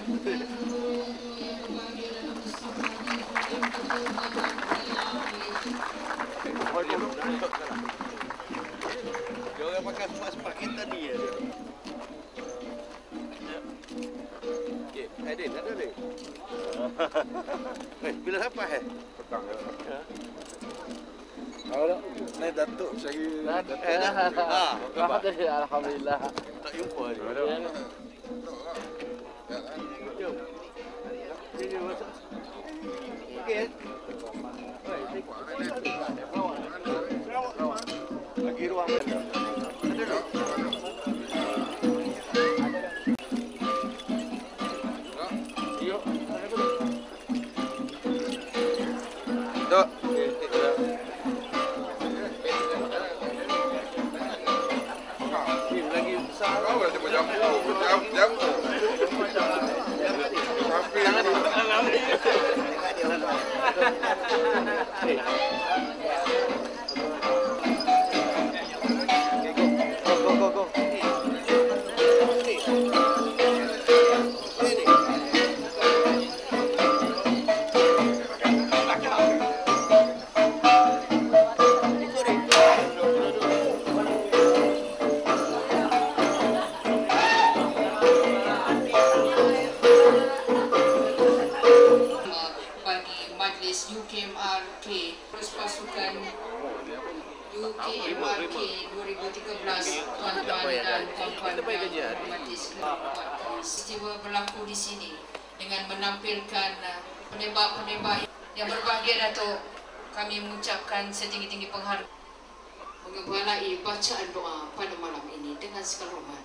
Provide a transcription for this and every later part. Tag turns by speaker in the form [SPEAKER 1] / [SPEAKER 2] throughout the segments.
[SPEAKER 1] Ya. Eh, eh?
[SPEAKER 2] Ya. Datuk saya datuk.
[SPEAKER 1] Eh. Ah?
[SPEAKER 3] Alhamdulillah.
[SPEAKER 1] Tak jumpa dia.
[SPEAKER 2] Aquí lo vamos a ち
[SPEAKER 1] ょっと待
[SPEAKER 4] って。UKMRK 2013 tuan-tuan dan puan-puan peristiwa berlaku di sini dengan menampilkan uh, penembak-penembak yang berbahagia Datuk. Kami mengucapkan setinggi-tinggi penghargaan. Mengebalai bacaan doa pada malam ini dengan segala hormat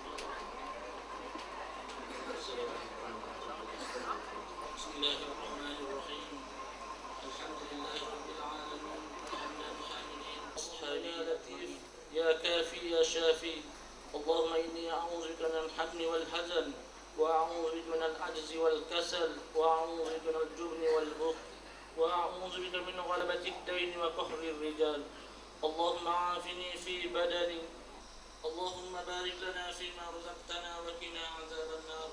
[SPEAKER 5] والكسل وأعوذ بك من الجبن والبخل وأعوذ بك من غلبة الدين وقهر الرجال اللهم عافني في بدني اللهم بارك لنا فيما رزقتنا وقنا عذاب النار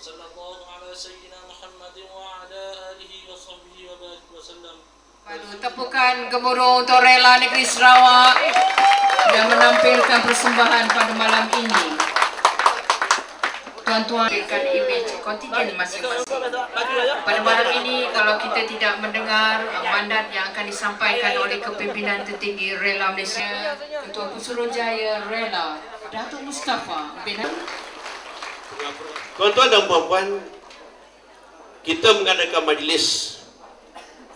[SPEAKER 5] صلى الله على سيدنا محمد وعلى آله وصحبه وبارك وسلم
[SPEAKER 4] Padu tepukan gemuruh untuk Rela Negeri Sarawak yang menampilkan persembahan pada malam ini. Tuan-tuan berikan imej kontingen masing-masing. Pada malam ini kalau kita tidak mendengar uh, mandat yang akan disampaikan oleh kepimpinan tertinggi Rela Malaysia, Ketua Pusurujaya Rela, Datuk Mustafa bin
[SPEAKER 6] Tuan-tuan dan puan-puan, kita mengadakan majlis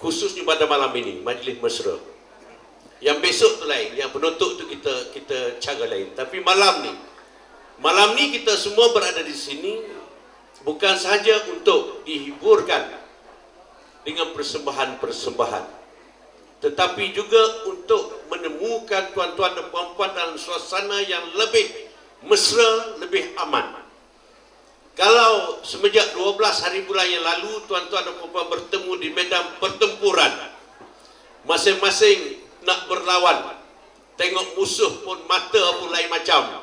[SPEAKER 6] khususnya pada malam ini, majlis mesra. Yang besok tu lain, yang penutup tu kita kita cara lain. Tapi malam ni, malam ni kita semua berada di sini bukan sahaja untuk dihiburkan dengan persembahan-persembahan, tetapi juga untuk menemukan tuan-tuan dan puan-puan dalam suasana yang lebih mesra, lebih aman. Kalau semenjak 12 hari bulan yang lalu tuan-tuan dan puan-puan bertemu di medan pertempuran masing-masing nak berlawan tengok musuh pun mata pun lain macam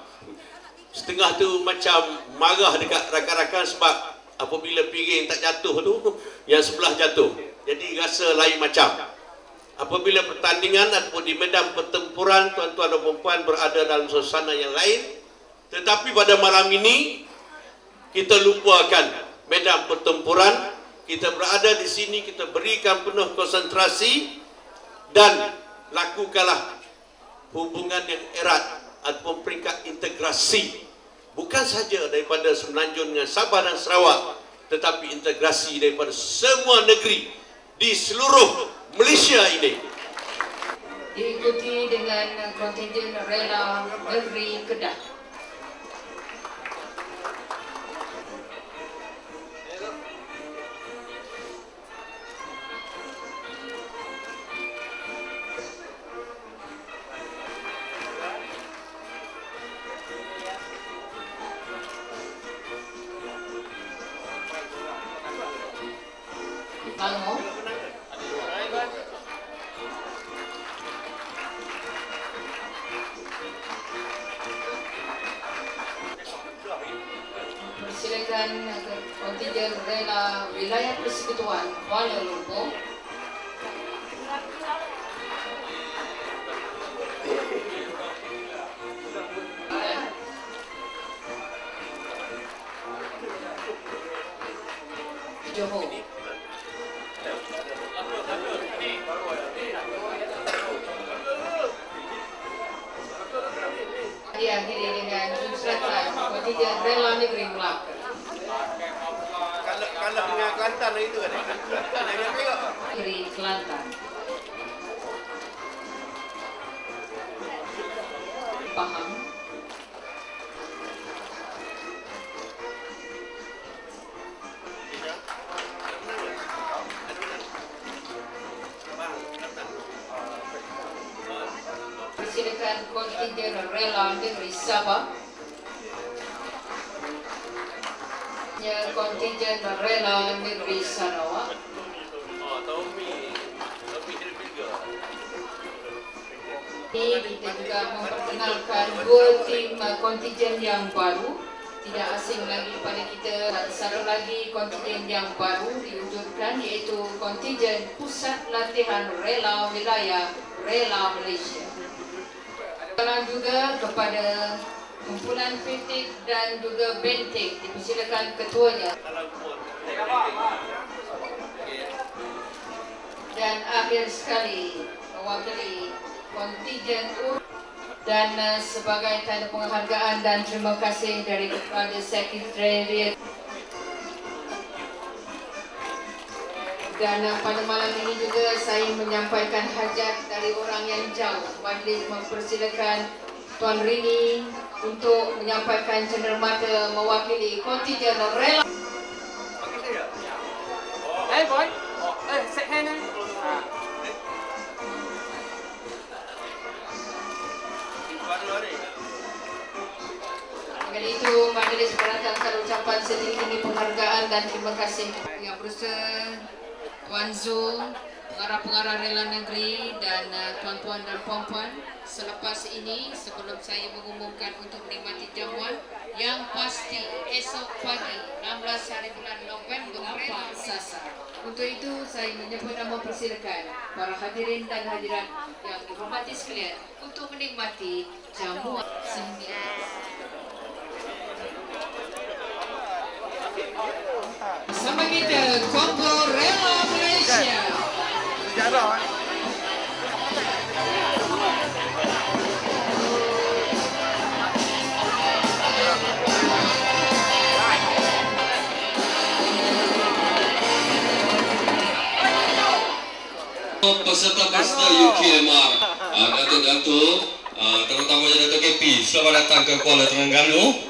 [SPEAKER 6] setengah tu macam marah dekat rakan-rakan sebab apabila piring tak jatuh tu yang sebelah jatuh. Jadi rasa lain macam. Apabila pertandingan ataupun di medan pertempuran tuan-tuan dan puan-puan berada dalam suasana yang lain tetapi pada malam ini kita lupakan medan pertempuran. Kita berada di sini kita berikan penuh konsentrasi dan lakukanlah hubungan yang erat ataupun peringkat integrasi bukan saja daripada Semenanjung dengan Sabah dan Sarawak tetapi integrasi daripada semua negeri di seluruh Malaysia ini
[SPEAKER 4] diikuti dengan kontingen Rela Negeri Kedah. Persekutuan Kuala Lumpur. Johor. Diakhiri dengan jurusatan kontingen rela negeri Melaka.
[SPEAKER 1] Dengan Kelantan itu kan. Kelantan yang tengok.
[SPEAKER 4] Negeri Kelantan. Paham? Persilakan kontingen rela negeri Sabah. Ya, kontingen rela negeri Sarawak. Ini kita juga memperkenalkan dua tim uh, kontingen yang baru tidak asing lagi pada kita satu lagi kontingen yang baru diwujudkan iaitu kontingen pusat latihan rela wilayah rela Malaysia. Salam juga kepada kumpulan Fitik dan juga Bentik. Dipersilakan ketuanya. Dan akhir sekali mewakili kontingen dan uh, sebagai tanda penghargaan dan terima kasih dari kepada Sekretariat. Dan uh, pada malam ini juga saya menyampaikan hajat dari orang yang jauh. Majlis mempersilakan Tuan Rini untuk menyampaikan cenderamata mewakili kontingen rela
[SPEAKER 3] Eh boy, eh set hand eh.
[SPEAKER 4] Dengan itu, majlis merakamkan ucapan setinggi-tinggi penghargaan dan terima kasih yang berusaha Tuan Zul, pengarah-pengarah rela negeri dan uh, tuan-tuan dan puan-puan. Selepas ini, sebelum saya mengumumkan untuk menikmati jamuan, yang pasti esok pagi 16 hari bulan November sasar. Untuk itu, saya menyebut nama persilakan para hadirin dan hadirat yang dihormati sekalian untuk menikmati jamuan sembilan. Bersama kita Malaysia.
[SPEAKER 1] Sejarah eh.
[SPEAKER 7] peserta-peserta UKMR uh, Datuk-Datuk uh, terutamanya Datuk KP selamat datang ke Kuala Terengganu